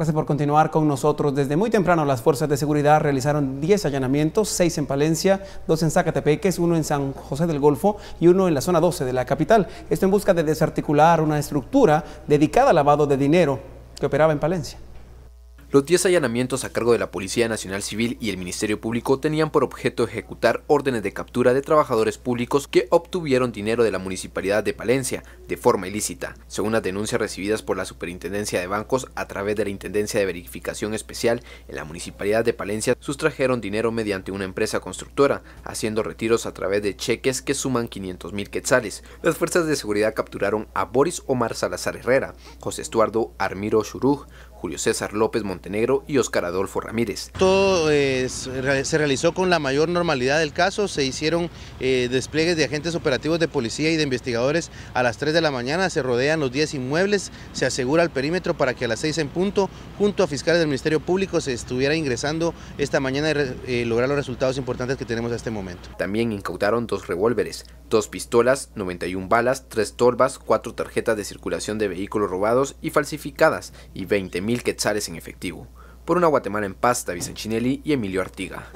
Gracias por continuar con nosotros. Desde muy temprano las fuerzas de seguridad realizaron 10 allanamientos, 6 en Palencia, 2 en Zacatepeques, uno en San José del Golfo y uno en la zona 12 de la capital. Esto en busca de desarticular una estructura dedicada al lavado de dinero que operaba en Palencia. Los 10 allanamientos a cargo de la Policía Nacional Civil y el Ministerio Público tenían por objeto ejecutar órdenes de captura de trabajadores públicos que obtuvieron dinero de la Municipalidad de Palencia de forma ilícita, según las denuncias recibidas por la Superintendencia de Bancos a través de la Intendencia de Verificación Especial en la Municipalidad de Palencia sustrajeron dinero mediante una empresa constructora, haciendo retiros a través de cheques que suman 500 mil quetzales. Las fuerzas de seguridad capturaron a Boris Omar Salazar Herrera, José Estuardo Armiro Churuj, Julio César López Montenegro y Oscar Adolfo Ramírez. Todo eh, se realizó con la mayor normalidad del caso, se hicieron eh, despliegues de agentes operativos de policía y de investigadores a las 3 de la mañana, se rodean los 10 inmuebles, se asegura el perímetro para que a las 6 en punto, junto a fiscales del Ministerio Público, se estuviera ingresando esta mañana y eh, lograr los resultados importantes que tenemos a este momento. También incautaron dos revólveres, dos pistolas, 91 balas, tres torbas, cuatro tarjetas de circulación de vehículos robados y falsificadas y 20 mil quetzales en efectivo. Por una Guatemala en paz, David Sanchinelli y Emilio Artiga.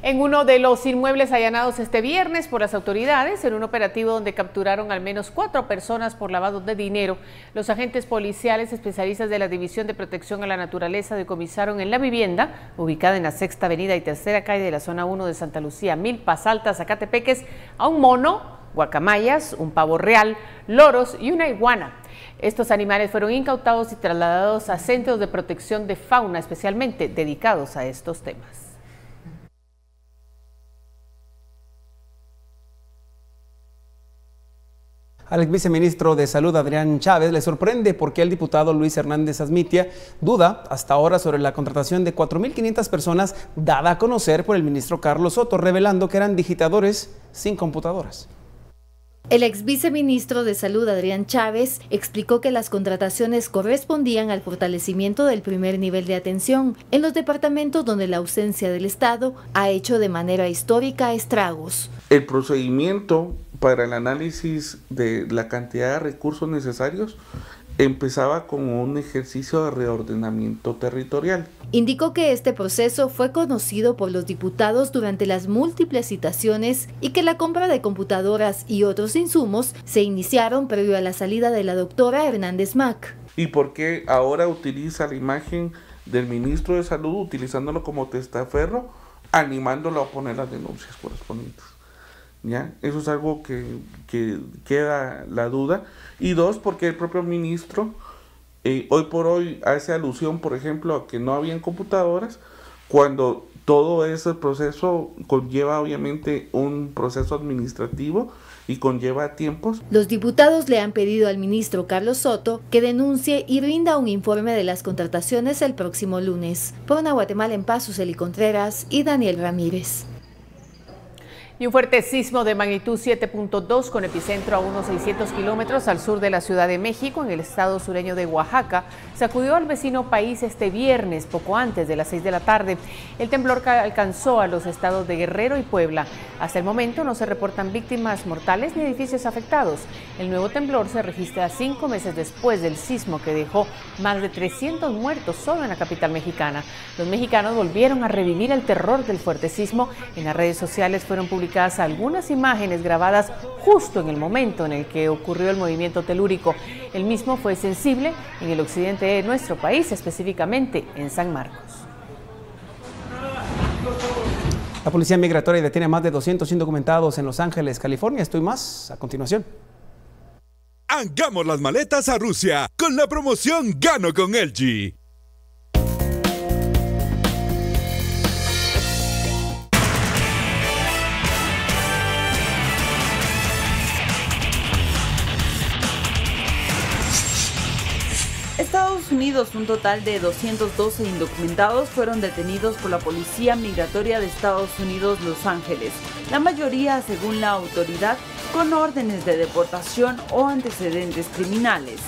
En uno de los inmuebles allanados este viernes por las autoridades, en un operativo donde capturaron al menos cuatro personas por lavado de dinero, los agentes policiales especialistas de la División de Protección a la Naturaleza decomisaron en la vivienda, ubicada en la Sexta Avenida y Tercera Calle de la Zona 1 de Santa Lucía, Milpas Altas, Zacatepeques, a un mono, guacamayas, un pavo real, loros y una iguana. Estos animales fueron incautados y trasladados a centros de protección de fauna especialmente dedicados a estos temas. Al ex viceministro de Salud, Adrián Chávez, le sorprende porque el diputado Luis Hernández Asmitia duda hasta ahora sobre la contratación de 4.500 personas dada a conocer por el ministro Carlos Soto, revelando que eran digitadores sin computadoras. El ex viceministro de Salud, Adrián Chávez, explicó que las contrataciones correspondían al fortalecimiento del primer nivel de atención en los departamentos donde la ausencia del Estado ha hecho de manera histórica estragos. El procedimiento para el análisis de la cantidad de recursos necesarios empezaba con un ejercicio de reordenamiento territorial. Indicó que este proceso fue conocido por los diputados durante las múltiples citaciones y que la compra de computadoras y otros insumos se iniciaron previo a la salida de la doctora Hernández Mac. ¿Y por qué ahora utiliza la imagen del ministro de Salud utilizándolo como testaferro, animándolo a poner las denuncias correspondientes? ¿Ya? Eso es algo que, que queda la duda. Y dos, porque el propio ministro eh, hoy por hoy hace alusión, por ejemplo, a que no habían computadoras, cuando todo ese proceso conlleva obviamente un proceso administrativo y conlleva tiempos. Los diputados le han pedido al ministro Carlos Soto que denuncie y rinda un informe de las contrataciones el próximo lunes. Por una Guatemala en Paz, Suseli Contreras y Daniel Ramírez. Y un fuerte sismo de magnitud 7.2 con epicentro a unos 600 kilómetros al sur de la Ciudad de México, en el estado sureño de Oaxaca, sacudió al vecino país este viernes, poco antes de las 6 de la tarde. El temblor alcanzó a los estados de Guerrero y Puebla. Hasta el momento no se reportan víctimas mortales ni edificios afectados. El nuevo temblor se registra cinco meses después del sismo que dejó más de 300 muertos solo en la capital mexicana. Los mexicanos volvieron a revivir el terror del fuerte sismo. En las redes sociales fueron publicadas algunas imágenes grabadas justo en el momento en el que ocurrió el movimiento telúrico. El mismo fue sensible en el occidente de nuestro país, específicamente en San Marcos. La Policía Migratoria detiene a más de 200 indocumentados en Los Ángeles, California. Estoy más a continuación. Hagamos las maletas a Rusia con la promoción Gano con LG. Unidos, un total de 212 indocumentados fueron detenidos por la Policía Migratoria de Estados Unidos Los Ángeles, la mayoría, según la autoridad, con órdenes de deportación o antecedentes criminales.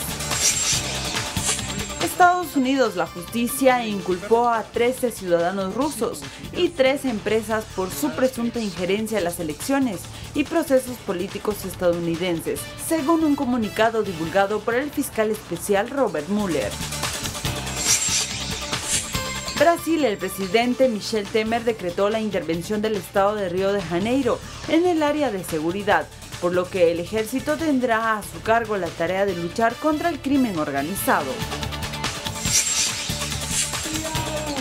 Estados Unidos, la justicia inculpó a 13 ciudadanos rusos y tres empresas por su presunta injerencia en las elecciones y procesos políticos estadounidenses, según un comunicado divulgado por el fiscal especial Robert Mueller. Brasil, el presidente Michel Temer decretó la intervención del Estado de Río de Janeiro en el área de seguridad, por lo que el ejército tendrá a su cargo la tarea de luchar contra el crimen organizado.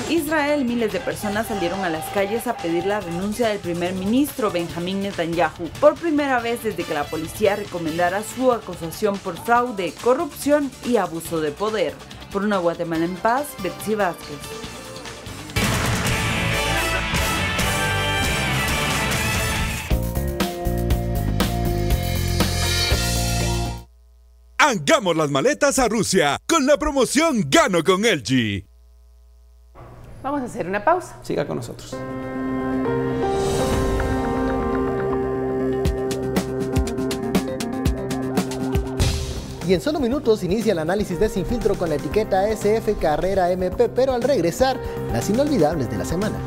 Israel, miles de personas salieron a las calles a pedir la renuncia del primer ministro Benjamín Netanyahu, por primera vez desde que la policía recomendara su acusación por fraude, corrupción y abuso de poder. Por una Guatemala en paz, Betsy Vázquez. Hagamos las maletas a Rusia con la promoción Gano con LG. Vamos a hacer una pausa. Siga con nosotros. Y en solo minutos inicia el análisis de Sin Filtro con la etiqueta SF Carrera MP, pero al regresar, las inolvidables de la semana.